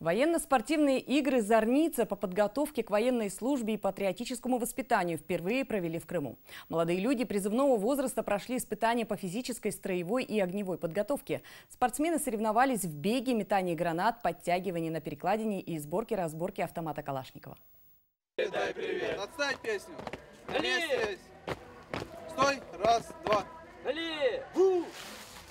Военно-спортивные игры «Зорница» по подготовке к военной службе и патриотическому воспитанию впервые провели в Крыму. Молодые люди призывного возраста прошли испытания по физической, строевой и огневой подготовке. Спортсмены соревновались в беге, метании гранат, подтягивании на перекладине и сборке-разборке автомата Калашникова. Дай привет. Отстань песню. Вместе. Стой. Раз, два. Дали!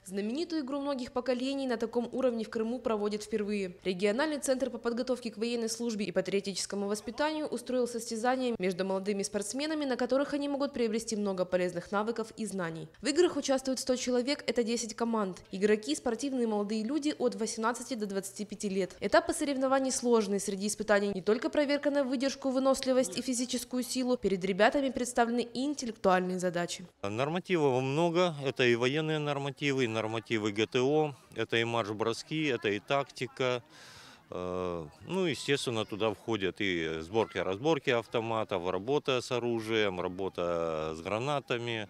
Знаменитую игру многих поколений на таком уровне в Крыму проводят впервые. Региональный центр по подготовке к военной службе и патриотическому воспитанию устроил состязания между молодыми спортсменами, на которых они могут приобрести много полезных навыков и знаний. В играх участвуют 100 человек, это 10 команд. Игроки – спортивные молодые люди от 18 до 25 лет. Этапы соревнований сложные. Среди испытаний не только проверка на выдержку, выносливость и физическую силу, перед ребятами представлены и интеллектуальные задачи. Нормативов много, это и военные нормативы, нормативы ГТО, это и марш-броски, это и тактика. Э, Ну, естественно, туда входят и сборки-разборки автоматов, работа с оружием, работа с гранатами.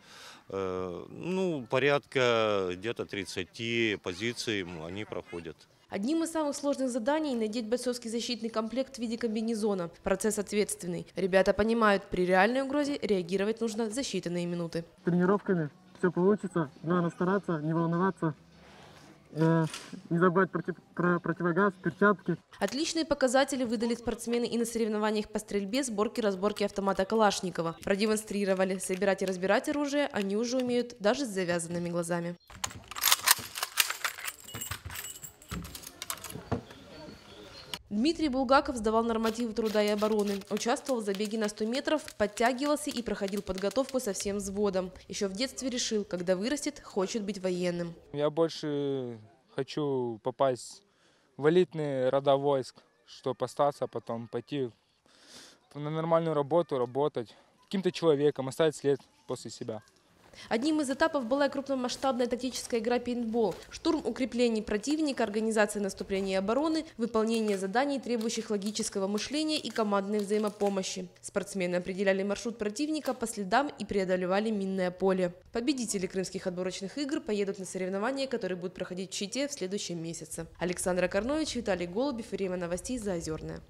Э, Ну, порядка где-то 30 позиций они проходят. Одним из самых сложных заданий – надеть бойцовский защитный комплект в виде комбинезона. Процесс ответственный. Ребята понимают, при реальной угрозе реагировать нужно за считанные минуты. тренировками все получится. Главное стараться, не волноваться. Э, не забывать против, про противогаз, перчатки. Отличные показатели выдали спортсмены и на соревнованиях по стрельбе, сборке, разборке автомата Калашникова. Продемонстрировали, собирать и разбирать оружие они уже умеют даже с завязанными глазами. Дмитрий Булгаков сдавал нормативы труда и обороны, участвовал в забеге на 100 метров, подтягивался и проходил подготовку со всем взводом. Еще в детстве решил, когда вырастет, хочет быть военным. Я больше хочу попасть в элитный рода войск, чтобы остаться, а потом пойти на нормальную работу, работать каким-то человеком, оставить след после себя. Одним из этапов была крупномасштабная тактическая игра пейнтбол. Штурм укреплений противника, организация наступления и обороны, выполнение заданий, требующих логического мышления и командной взаимопомощи. Спортсмены определяли маршрут противника по следам и преодолевали минное поле. Победители крымских отборочных игр поедут на соревнования, которые будут проходить в Чите в следующем месяце. Александра Корнович, Виталий Голубев, Время новостей, Заозерная.